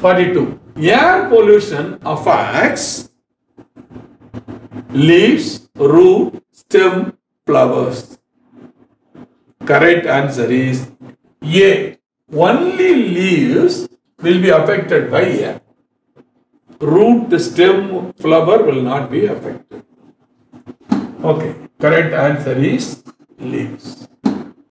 42. Air pollution affects leaves, root, stem, flowers. Correct answer is A. Only leaves will be affected by air. Root, stem, flower will not be affected. Okay, correct answer is leaves.